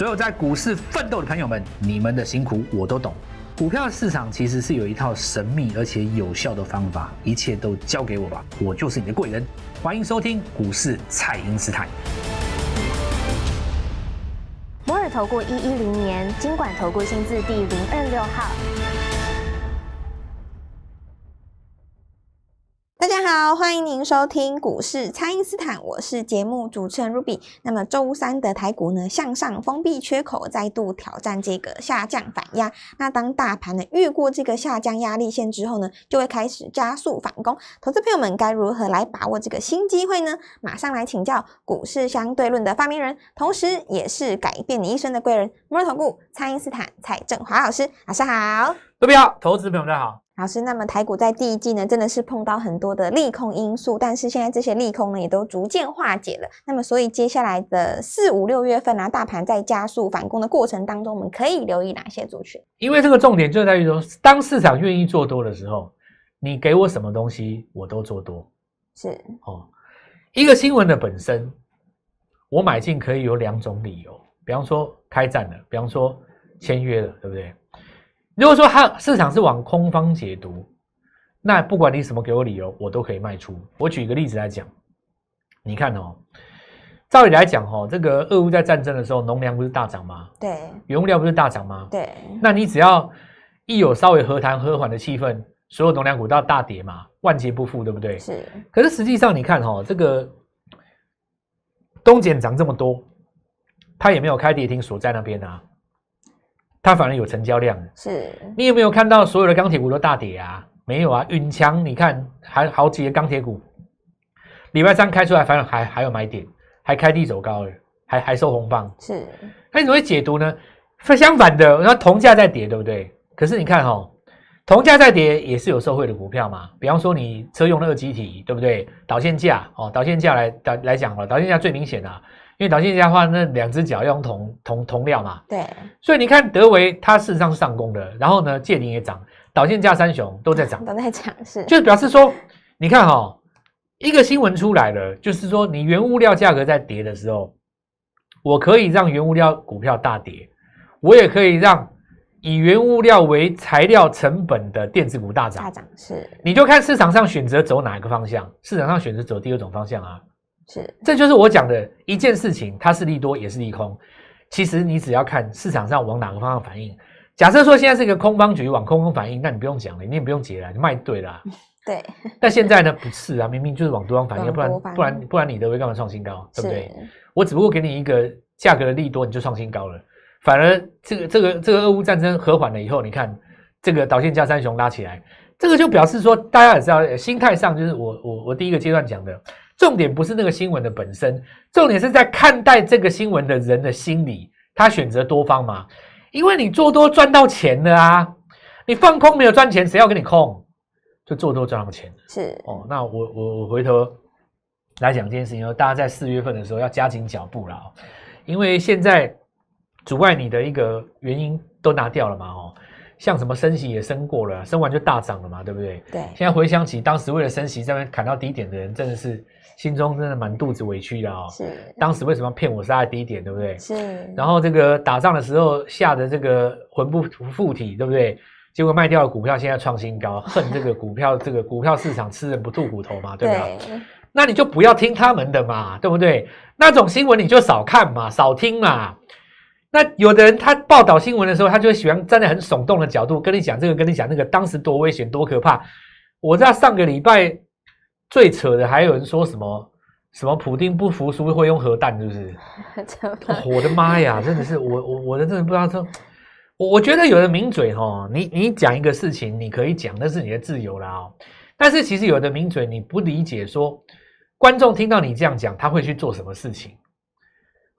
所有在股市奋斗的朋友们，你们的辛苦我都懂。股票市场其实是有一套神秘而且有效的方法，一切都交给我吧，我就是你的贵人。欢迎收听股市蔡英斯坦。摩尔投顾一一零年经管投顾新字第零二六号。好，欢迎您收听股市蔡因斯坦，我是节目主持人 Ruby。那么周三的台股呢，向上封闭缺口，再度挑战这个下降反压。那当大盘呢越过这个下降压力线之后呢，就会开始加速反攻。投资朋友们该如何来把握这个新机会呢？马上来请教股市相对论的发明人，同时也是改变你一生的贵人——摩尔投顾蔡因斯坦蔡振华老师。晚上好，各位好，投资朋友们好。老师，那么台股在第一季呢，真的是碰到很多的利空因素，但是现在这些利空呢，也都逐渐化解了。那么，所以接下来的四五六月份啊，大盘在加速反攻的过程当中，我们可以留意哪些族群？因为这个重点就在于说，当市场愿意做多的时候，你给我什么东西，我都做多。是哦，一个新闻的本身，我买进可以有两种理由，比方说开战了，比方说签约了，对不对？如果说它市场是往空方解读，那不管你什么给我理由，我都可以卖出。我举一个例子来讲，你看哦，照理来讲哦，这个俄乌在战争的时候，农粮不是大涨吗？对，原物料不是大涨吗？对，那你只要一有稍微和谈和缓的气氛，所有农粮股都要大跌嘛，万劫不复，对不对？是。可是实际上你看哈，这个东碱涨这么多，它也没有开跌停锁在那边啊。它反而有成交量，是你有没有看到所有的钢铁股都大跌啊？没有啊，允强你看还好几个钢铁股，礼拜三开出来，反而还还有买点，还开低走高了，还还收红棒，是。那你怎么会解读呢？相反的，那同价在跌，对不对？可是你看哈，同价在跌也是有受惠的股票嘛。比方说你车用的二极体，对不对？导线架哦，导线架来来来讲了，导线架最明显啊。因为导线架的话，那两只脚要用同同同料嘛，对，所以你看德维它事实上是上攻的，然后呢，界顶也涨，导线架三雄都在涨，都在涨，是，就是表示说，你看哈，一个新闻出来了，就是说你原物料价格在跌的时候，我可以让原物料股票大跌，我也可以让以原物料为材料成本的电子股大涨，大涨是，你就看市场上选择走哪一个方向，市场上选择走第二种方向啊。是，这就是我讲的一件事情，它是利多也是利空。其实你只要看市场上往哪个方向反应。假设说现在是一个空方局往空方反应，那你不用讲了，你也不用解了，你卖对了。对。但现在呢，不是啊，明明就是往多方反应，不然不然不然你的会干嘛创新高，对不对？我只不过给你一个价格的利多，你就创新高了。反而这个这个这个俄乌战争和缓了以后，你看这个导线加三雄拉起来，这个就表示说大家也知道，心态上就是我我我第一个阶段讲的。重点不是那个新闻的本身，重点是在看待这个新闻的人的心理。他选择多方嘛？因为你做多赚到钱了啊！你放空没有赚钱，谁要跟你空？就做多赚到钱是哦。那我我我回头来讲这件事情，大家在四月份的时候要加紧脚步了，因为现在阻碍你的一个原因都拿掉了嘛哦。像什么升息也升过了，升完就大涨了嘛，对不对？对。现在回想起当时为了升息这边砍到低点的人，真的是。心中真的满肚子委屈的哦。是，当时为什么骗我杀在低点，对不对？是。然后这个打仗的时候吓得这个魂不附体，对不对？结果卖掉的股票现在创新高，恨这个股票，这个股票市场吃人不吐骨头嘛，对吧？那你就不要听他们的嘛，对不对？那种新闻你就少看嘛，少听嘛。那有的人他报道新闻的时候，他就喜欢站在很耸动的角度跟你讲这个，跟你讲那个，当时多危险，多可怕。我在上个礼拜。最扯的还有人说什么什么普丁不服输会用核弹，是不是？我的妈呀，真的是我我我的真的不知道这，我我觉得有的名嘴哈，你你讲一个事情你可以讲，那是你的自由啦哦。但是其实有的名嘴你不理解，说观众听到你这样讲，他会去做什么事情？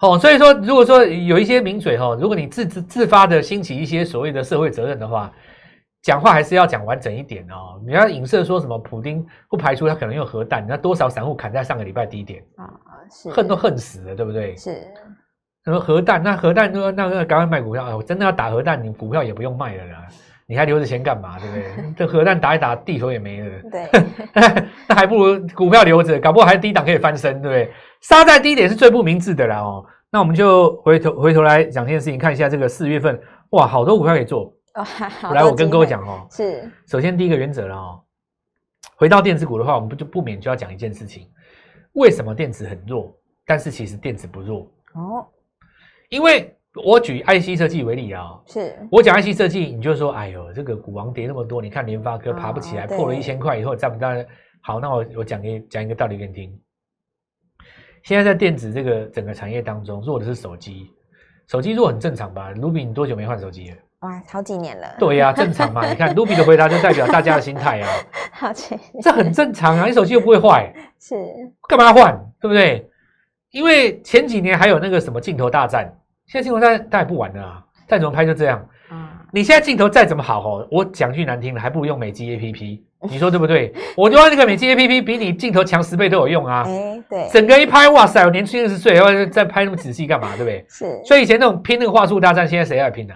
哦，所以说如果说有一些名嘴哈，如果你自自自发的兴起一些所谓的社会责任的话。讲话还是要讲完整一点哦。你要影射说什么？普丁不排除他可能用核弹。那多少散户砍在上个礼拜低点啊？是恨都恨死了，对不对？是。什么核弹？那核弹说那个赶快卖股票啊！我真的要打核弹，你股票也不用卖了啦。你还留着钱干嘛？对不对？这核弹打一打，地球也没了。对。那还不如股票留着，搞不好还低档可以翻身，对不对？杀在低点是最不明智的啦哦。那我们就回头回头来讲这件事情，看一下这个四月份，哇，好多股票可以做。哦来，我跟各位讲哦，是，首先第一个原则了哦，回到电子股的话，我们不就不免就要讲一件事情，为什么电子很弱，但是其实电子不弱？哦，因为我举 IC 设计为例啊，是。我讲 IC 设计，你就说，哎呦，这个股王跌那么多，你看联发科爬不起来，破了一千块以后，再不再？好，那我我讲给讲一个道理给你听。现在在电子这个整个产业当中，弱的是手机，手机弱很正常吧？卢比，你多久没换手机了？哇，好几年了。对呀，正常嘛。你看 卢比的回答就代表大家的心态啊。好奇，这很正常啊，你手机又不会坏，是干嘛换？对不对？因为前几年还有那个什么镜头大战，现在镜头大战大也不玩了啊，再怎么拍就这样。啊，你现在镜头再怎么好哦，我讲句难听的，还不如用美机 A P P。你说对不对？我就用那个美机 A P P，比你镜头强十倍都有用啊！哎，对，整个一拍，哇塞，我年轻二十岁，要再拍那么仔细干嘛？对不对？是。所以以前那种拼那个话术大战，现在谁来拼呢？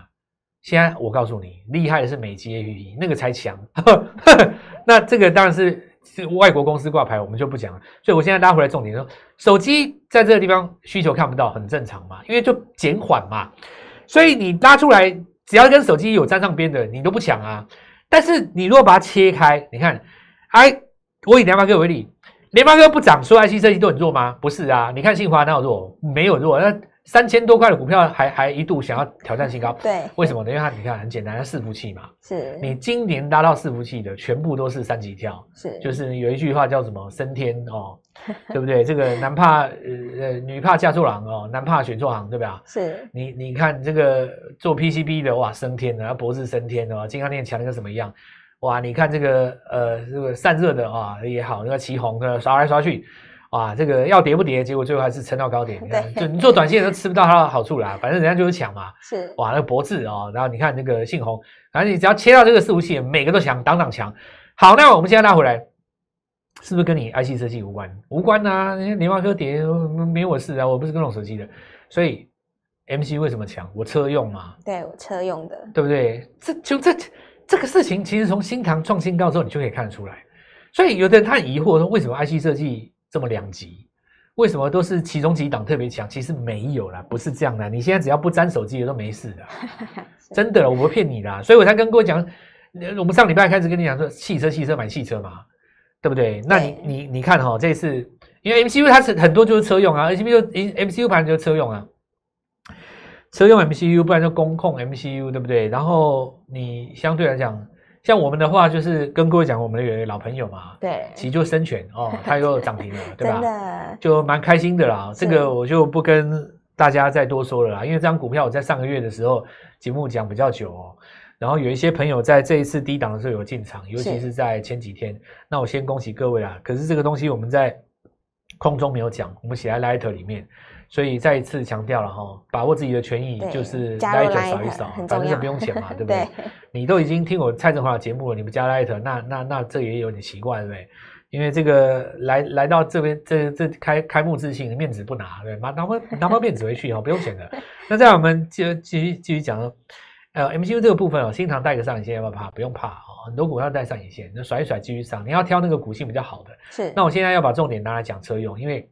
现在我告诉你，厉害的是美机 A P P，那个才强。那这个当然是是外国公司挂牌，我们就不讲了。所以我现在拉回来重点说，手机在这个地方需求看不到，很正常嘛，因为就减缓嘛。所以你拉出来，只要跟手机有沾上边的，你都不抢啊。但是你如果把它切开，你看，哎，我以联发科为例，联发科不涨，所以 IC 设计都很弱吗？不是啊，你看信华哪有弱？没有弱，那三千多块的股票还还一度想要挑战新高，对，为什么呢？因为它你看很简单，伺服器嘛，是你今年拉到伺服器的全部都是三级跳，是，就是有一句话叫什么升天哦，对不对？这个男怕呃呃女怕嫁错郎哦，男怕选错行，对吧？是，你你看这个做 PCB 的哇升天了，博士升天哦，金刚链强的跟什么一样，哇！你看这个呃这个散热的啊也好，那个旗红的刷来刷去。哇，这个要跌不跌，结果最后还是撑到高点。你看，就你做短线都吃不到它的好处啦。反正人家就是抢嘛。是哇，那个博智哦，然后你看那个信鸿，反正你只要切到这个四五器，每个都强，档档强。好，那我们现在拉回来，是不是跟你 IC 设计无关？无关啊，人家联发科跌没我事啊，我不是跟弄手机的。所以 MC 为什么强？我车用嘛。对，我车用的，对不对？这就这这个事情，其实从新塘创新高之后，你就可以看得出来。所以有的人他很疑惑说，为什么 IC 设计？这么两极，为什么都是其中几档特别强？其实没有啦，不是这样的。你现在只要不沾手机的都没事的，真的，我不骗你啦。所以我才跟各位讲，我们上礼拜开始跟你讲说，汽车、汽车买汽车嘛，对不对？那你你你看哈，这次因为 MCU 它是很多就是车用啊，MCU MCU 盘就是车用啊，车用 MCU，不然就工控 MCU，对不对？然后你相对来讲。像我们的话，就是跟各位讲，我们有一个老朋友嘛，对，其实就生全哦，它又涨停了，对吧？就蛮开心的啦。这个我就不跟大家再多说了啦，因为这张股票我在上个月的时候节目讲比较久哦，然后有一些朋友在这一次低档的时候有进场，尤其是在前几天。那我先恭喜各位啦。可是这个东西我们在空中没有讲，我们写在 Lighter 里面。所以再一次强调了哈，把握自己的权益，就是拉一 t 扫一扫，反正是不用钱嘛，对不对？你都已经听我蔡振华的节目了，你不加拉一特，那那那这也有点奇怪，对不对？因为这个来来到这边，这这开开幕自信，面子不拿，对拿拿包拿包面子回去哦，不用钱的。那这样我们继继续继续讲了，呃，MCU 这个部分哦，新塘带个上影线要不要怕？不用怕哦，很多股要带上影线，那甩一甩继续上，你要挑那个股性比较好的。是。那我现在要把重点拿来讲车用，因为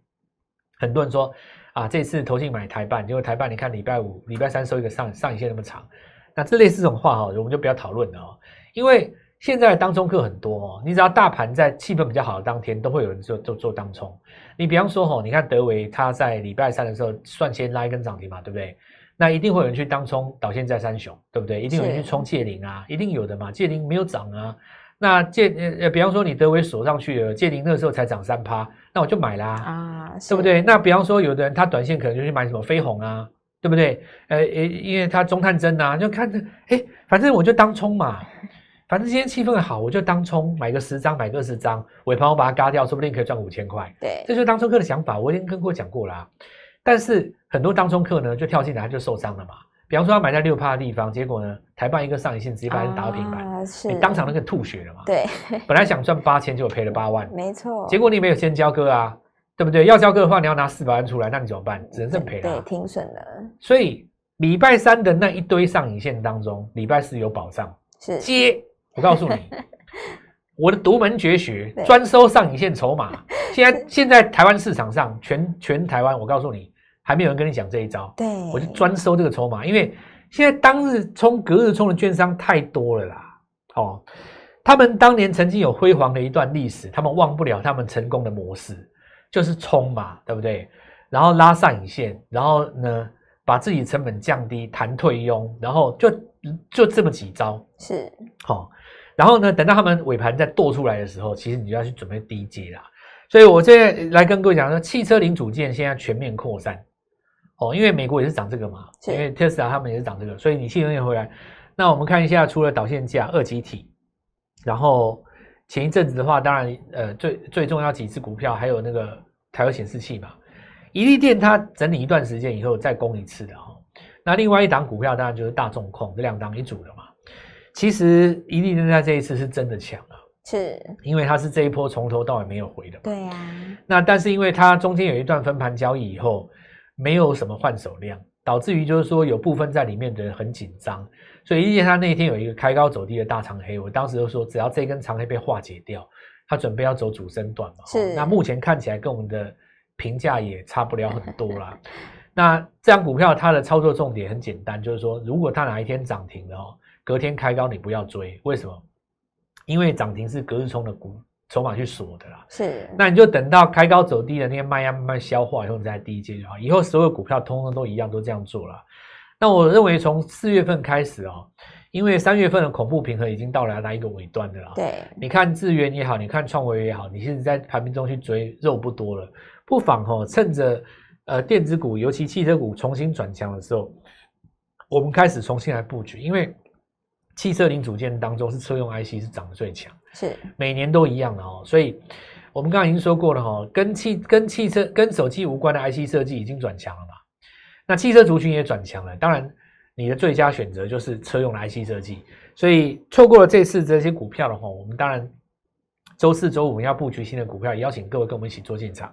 很多人说。啊，这次投信买台办，结果台办你看礼拜五、礼拜三收一个上上影线那么长，那这类似这种话哈，我们就不要讨论了哦。因为现在当中客很多哦，你只要大盘在气氛比较好的当天，都会有人做做做当冲。你比方说哈，你看德维他在礼拜三的时候率先拉一根涨停嘛，对不对？那一定会有人去当冲导线在三雄，对不对？一定有人去冲借零啊，一定有的嘛，借零没有涨啊。那借呃，比方说你德维锁上去了，借零那时候才涨三趴，那我就买啦，啊，对不对？那比方说有的人他短线可能就去买什么飞鸿啊，对不对？呃，因为他中探针啊，就看着，哎，反正我就当冲嘛，反正今天气氛好，我就当冲，买个十张，买个二十张，尾盘我把它嘎掉，说不定可以赚五千块。对，这就是当冲客的想法，我已经跟各位讲过啦。但是很多当冲客呢，就跳进来就受伤了嘛。比方说，他买在六趴的地方，结果呢，台办一个上影线直接把人打到平板，你当场那个吐血了嘛？对，本来想赚八千，结果赔了八万，没错。结果你没有先交割啊，对不对？要交割的话，你要拿四百万出来，那你怎么办？只能认赔了。对，停损了。所以礼拜三的那一堆上影线当中，礼拜四有保障，是接。我告诉你，我的独门绝学，专收上影线筹码。现在 现在台湾市场上，全全台湾，我告诉你。还没有人跟你讲这一招，对，我就专收这个筹码，因为现在当日冲、隔日冲的券商太多了啦。哦，他们当年曾经有辉煌的一段历史，他们忘不了他们成功的模式，就是冲嘛，对不对？然后拉上影线，然后呢，把自己成本降低，谈退佣，然后就就这么几招，是好、然后呢，等到他们尾盘再剁出来的时候，其实你就要去准备低阶啦。所以我现在来跟各位讲说，汽车零组件现在全面扩散，哦，因为美国也是涨这个嘛，是因为特斯拉他们也是涨这个，所以你汽车业回来，那我们看一下，除了导线架、二极体，然后前一阵子的话，当然呃最最重要几只股票，还有那个台湾显示器嘛，一利电它整理一段时间以后再攻一次的哈、哦。那另外一档股票当然就是大众控，这两档一组的嘛。其实一利电在这一次是真的强啊，是，因为它是这一波从头到尾没有回的嘛。对呀、那但是因为它中间有一段分盘交易以后，没有什么换手量，导致于就是说有部分在里面的人很紧张，所以一见他那一天有一个开高走低的大长黑，我当时就说只要这根长黑被化解掉，它准备要走主升段嘛。是哦那目前看起来跟我们的评价也差不了很多啦。那这样股票它的操作重点很简单，就是说如果它哪一天涨停了哦，隔天开高你不要追，为什么？因为涨停是隔日冲的股筹码去锁的啦。是，那你就等到开高走低的那些卖压慢慢消化以后，你再低阶就好。以后所有股票通通都一样，都这样做了。那我认为从四月份开始哦，因为三月份的恐怖平衡已经到了那一个尾端的了。，对，你看智源也好，你看创维也好，你现在在盘面中去追肉不多了，不妨哦趁着呃电子股，尤其汽车股重新转强的时候，我们开始重新来布局，因为汽车零组件当中是车用 IC 是涨得最强。是，每年都一样的哦，所以我们刚刚已经说过了哈、哦，跟汽跟汽车跟手机无关的 IC 设计已经转强了嘛，那汽车族群也转强了，当然你的最佳选择就是车用的 IC 设计，所以错过了这次这些股票的话，我们当然周四周五要布局新的股票，也邀请各位跟我们一起做进场。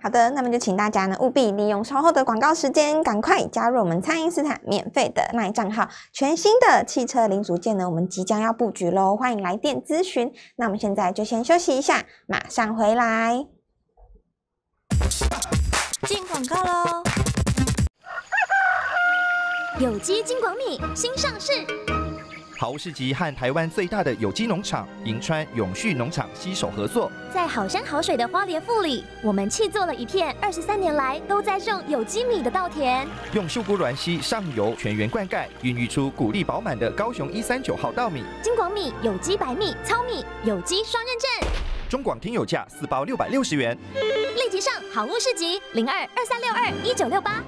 好的，那么就请大家呢务必利用稍后的广告时间，赶快加入我们蔡因斯坦免费的卖账号。全新的汽车零组件呢，我们即将要布局喽，欢迎来电咨询。那我们现在就先休息一下，马上回来。进广告喽！有机金广米新上市，好物市集和台湾最大的有机农场银川永续农场携手合作，在好山好水的花莲富里，我们砌做了一片二十三年来都在种有机米的稻田。用秀姑峦溪上游全员灌溉，孕育出谷粒饱满的高雄一三九号稻米。金广米有机白米、糙米有机双认证，中广听友价四包六百六十元。立即上好物市集零二二三六二一九六八。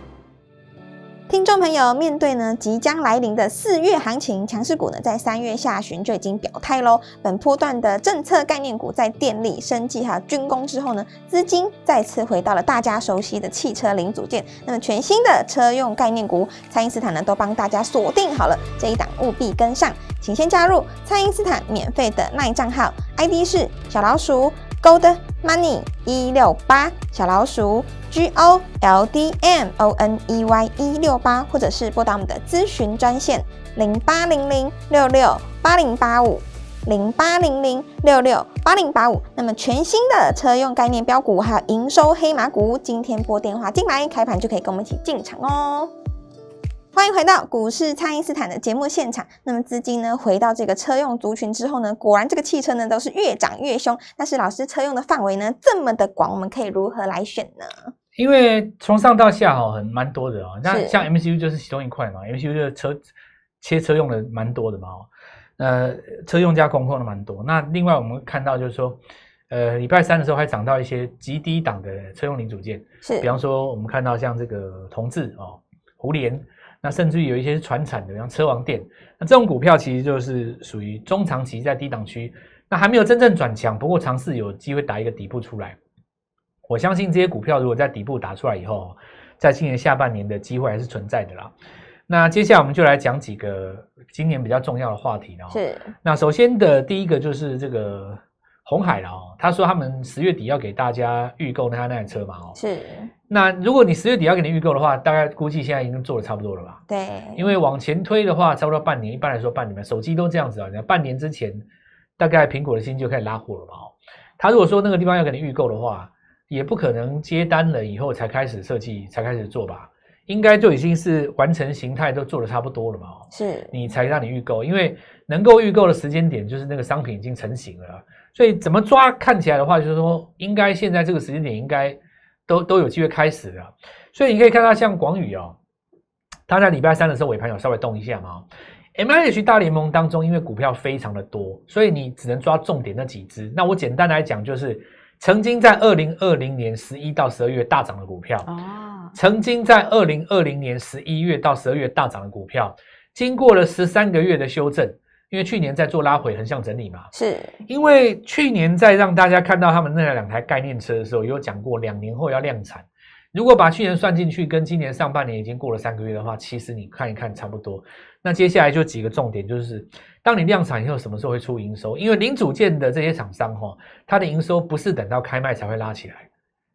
听众朋友，面对呢即将来临的四月行情，强势股呢在三月下旬就已经表态喽。本波段的政策概念股在电力、生技还有军工之后呢，资金再次回到了大家熟悉的汽车零组件。那么全新的车用概念股，蔡因斯坦呢都帮大家锁定好了，这一档务必跟上，请先加入蔡因斯坦免费的赖账号，ID 是小老鼠 Gold Money 一六八小老鼠 G O L D M O N E Y 一六八，或者是拨打我们的咨询专线零八零零六六八零八五零八零零六六八零八五。那么全新的车用概念标股还有营收黑马股，今天拨电话进来，开盘就可以跟我们一起进场哦。欢迎回到股市，蔡因斯坦的节目现场。那么资金呢，回到这个车用族群之后呢，果然这个汽车呢都是越涨越凶。但是老师，车用的范围呢这么的广，我们可以如何来选呢？因为从上到下哈、很蛮多的哦。那像 MCU 就是其中一块嘛，MCU 就是车切车用的蛮多的嘛哦。呃，车用加工控的蛮多。那另外我们看到就是说，呃，礼拜三的时候还涨到一些极低档的车用零组件，是比方说我们看到像这个同志哦、胡联，那甚至于有一些是传产的，像车王店，那这种股票其实就是属于中长期在低档区，那还没有真正转强，不过尝试有机会打一个底部出来。我相信这些股票如果在底部打出来以后，在今年下半年的机会还是存在的啦。那接下来我们就来讲几个今年比较重要的话题了、哦。是那首先的第一个就是这个红海了哦，他说他们十月底要给大家预购他那台车嘛哦。是，那如果你十月底要给你预购的话，大概估计现在已经做的差不多了吧？对，因为往前推的话，差不多半年，一般来说半年嘛，手机都这样子啊。你看半年之前，大概苹果的心就开始拉货了嘛哦。他如果说那个地方要给你预购的话，也不可能接单了以后才开始设计，才开始做吧？应该就已经是完成形态都做的差不多了嘛？是，你才让你预购，因为能够预购的时间点就是那个商品已经成型了，所以怎么抓看起来的话，就是说应该现在这个时间点应该都都有机会开始了。所以你可以看到像广宇哦，他在礼拜三的时候尾盘有稍微动一下嘛。M I H 大联盟当中，因为股票非常的多，所以你只能抓重点那几只。那我简单来讲，就是曾经在二零二零年十一到十二月大涨的股票。曾经在二零二零年十一月到十二月大涨的股票，经过了十三个月的修正，因为去年在做拉回横向整理嘛，是因为去年在让大家看到他们那两台概念车的时候，有讲过两年后要量产。如果把去年算进去，跟今年上半年已经过了三个月的话，其实你看一看差不多。那接下来就几个重点，就是当你量产以后，什么时候会出营收？因为零组件的这些厂商哈，它的营收不是等到开卖才会拉起来。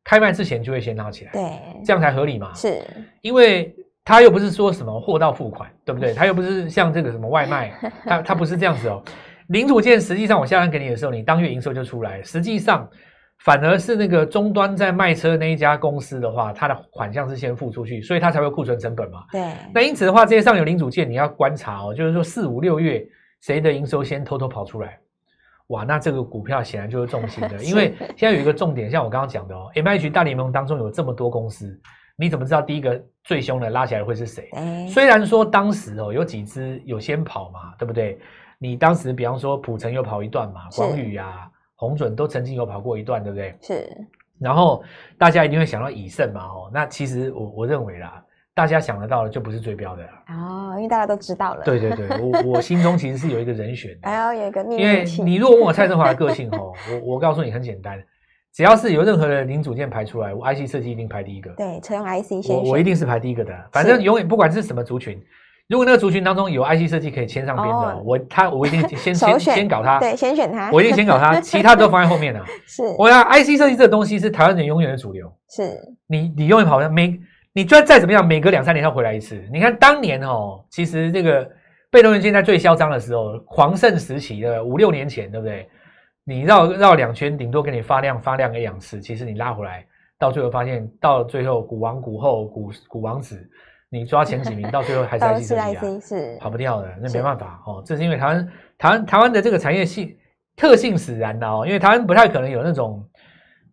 开卖之前就会先拉起来，对，这样才合理嘛。是，因为他又不是说什么货到付款，对不对？他又不是像这个什么外卖，他他不是这样子哦。零组件实际上我下单给你的时候，你当月营收就出来。实际上反而是那个终端在卖车那一家公司的话，它的款项是先付出去，所以它才会库存成本嘛。对。那因此的话，这些上游零组件你要观察哦，就是说四五六月谁的营收先偷偷跑出来。哇，那这个股票显然就是重心的，因为 现在有一个重点，像我刚刚讲的哦，M H 大联盟当中有这么多公司，你怎么知道第一个最凶的拉起来会是谁？虽然说当时哦有几只有先跑嘛，对不对？你当时比方说普城有跑一段嘛，广宇啊、红准都曾经有跑过一段，对不对？是。然后大家一定会想到以盛嘛，哦，那其实我我认为啦。大家想得到的就不是最标的啦哦，因为大家都知道了。对对对，我我心中其实是有一个人选的，还要有一个因为你如果问我蔡振华的个性哦，我我告诉你很简单，只要是有任何的零组件排出来，我 IC 设计一定排第一个。对，车用 IC 先我我一定是排第一个的。反正永远不管是什么族群，如果那个族群当中有 IC 设计可以牵上边的，我他我一定 先先先搞他。对，先选他。我一定先搞他，其他都放在后面了。是，我要 IC 设计这个东西是台湾人永远的主流。是，你你永远跑每。你就算再怎么样，每隔两三年要回来一次。你看当年哦，其实这个被动元件在最嚣张的时候，狂盛时期的五六年前，对不对？你绕绕两圈，顶多给你发量发量个两次。其实你拉回来，到最后发现，到最后股王股后股股王子，你抓前几名，到最后还是 IC 设计啊，是跑不掉的。那没办法哦，这是因为台湾台湾台湾的这个产业性特性使然的哦，因为台湾不太可能有那种。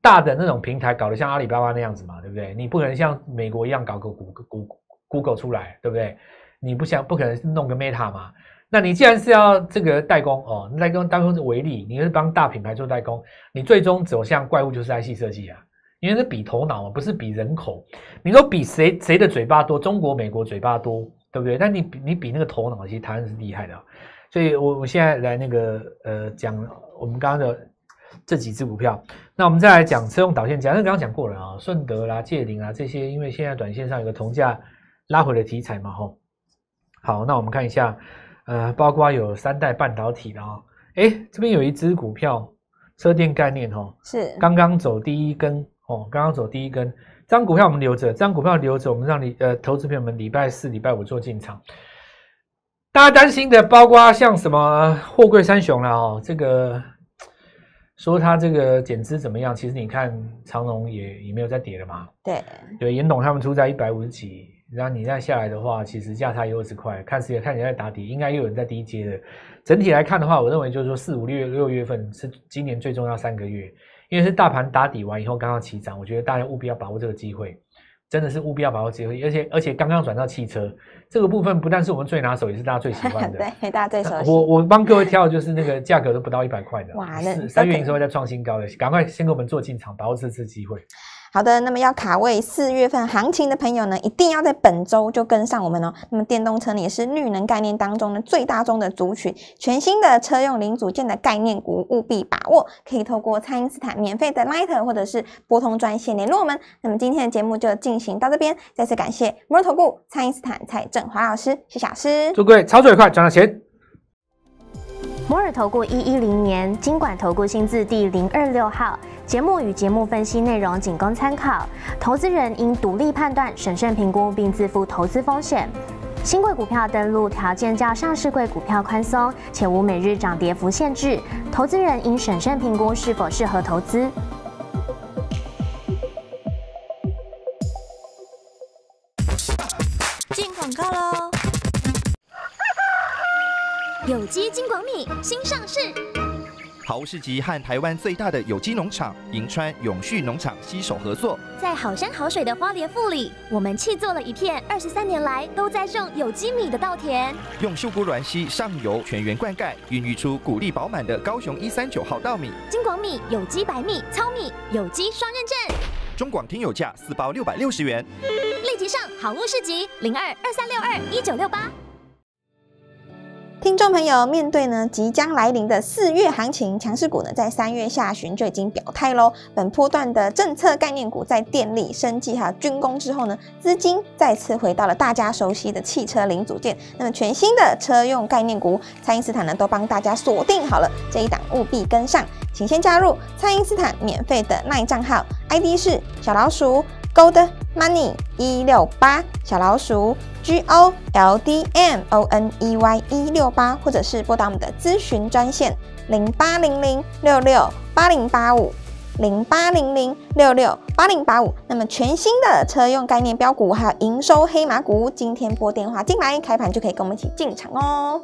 大的那种平台搞得像阿里巴巴那样子嘛，对不对？你不可能像美国一样搞个谷谷 Google 出来，对不对？你不想不可能弄个 Meta 嘛？那你既然是要这个代工哦，代工代工为例，你是帮大品牌做代工，你最终走向怪物就是 IC 设计啊，因为是比头脑嘛，不是比人口。你说比谁谁的嘴巴多？中国、美国嘴巴多，对不对？但你比你比那个头脑，其实台湾是厉害的。所以我我现在来那个呃讲我们刚刚的。这几只股票，那我们再来讲车用导线，讲，那刚刚讲过了啊，顺德啦、界林啊这些，因为现在短线上有个铜价拉回的题材嘛，吼。好，那我们看一下，呃，包括有三代半导体的哦，哎，这边有一只股票，车电概念，哦，是刚刚走第一根，哦，刚刚走第一根，这张股票我们留着，这张股票留着，我们让你呃投资朋友们礼拜四、礼拜五做进场。大家担心的，包括像什么货柜三雄了哦，这个。说它这个减资怎么样？其实你看长隆也也没有再跌了嘛。对对，严董他们出在一百五十几，然后你再下来的话，其实价差有二十块。看时间看你在打底，应该又有人在低阶的。整体来看的话，我认为就是说四五六月六月份是今年最重要三个月，因为是大盘打底完以后刚刚起涨，我觉得大家务必要把握这个机会。真的是务必要把握机会，而且而且刚刚转到汽车这个部分，不但是我们最拿手，也是大家最喜欢的。对，大家最熟悉。我我帮各位挑的就是那个价格都不到一百块的，哇，那三月营收会在创新高的，赶快先给我们做进场，把握这次机会。好的，那么要卡位四月份行情的朋友呢，一定要在本周就跟上我们哦。那么电动车呢，也是绿能概念当中呢最大宗的族群，全新的车用零组件的概念股，务必把握。可以透过蔡因斯坦免费的 Light 或者是拨通专线联络我们。那么今天的节目就进行到这边，再次感谢摩尔投顾蔡因斯坦蔡振华老师，谢谢老师。祝各位操作愉快，赚到钱。摩尔投顾一一零年经管投顾新字第零二六号节目与节目分析内容仅供参考投资人应独立判断审慎评估并自负投资风险。新贵股票登录条件较上市贵股票宽松且无每日涨跌幅限制投资人应审慎评估是否适合投资。进广告喽。有机金广米新上市。好物市集和台湾最大的有机农场银川永续农场携手合作，在好山好水的花莲富里，我们砌做了一片二十三年来都在种有机米的稻田，用秀姑峦溪上游全员灌溉，孕育出谷粒饱满的高雄一三九号稻米。金广米有机白米糙米有机双认证，中广听友价四包六百六十元。立即上好物市集零二二三六二一九六八。听众朋友，面对呢即将来临的四月行情，强势股呢在三月下旬就已经表态喽。本波段的政策概念股在电力、生技还有军工之后呢，资金再次回到了大家熟悉的汽车零组件。那么全新的车用概念股，蔡因斯坦呢都帮大家锁定好了，这一档务必跟上，请先加入蔡因斯坦免费的耐账号，ID 是小老鼠。Gold Money 一六八小老鼠 G O L D M O N E Y 一六八，或者是拨打我们的咨询专线零八零零六六八零八五零八零零六六八零八五。那么全新的车用概念标股，还有营收黑马股，今天拨电话进来，开盘就可以跟我们一起进场哦。